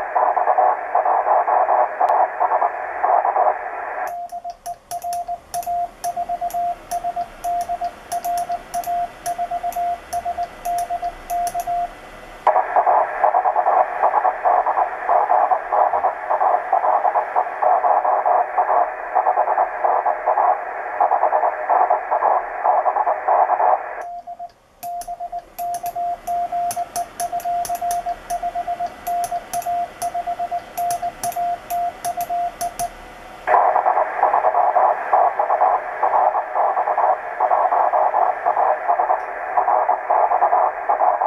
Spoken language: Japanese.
you バババ。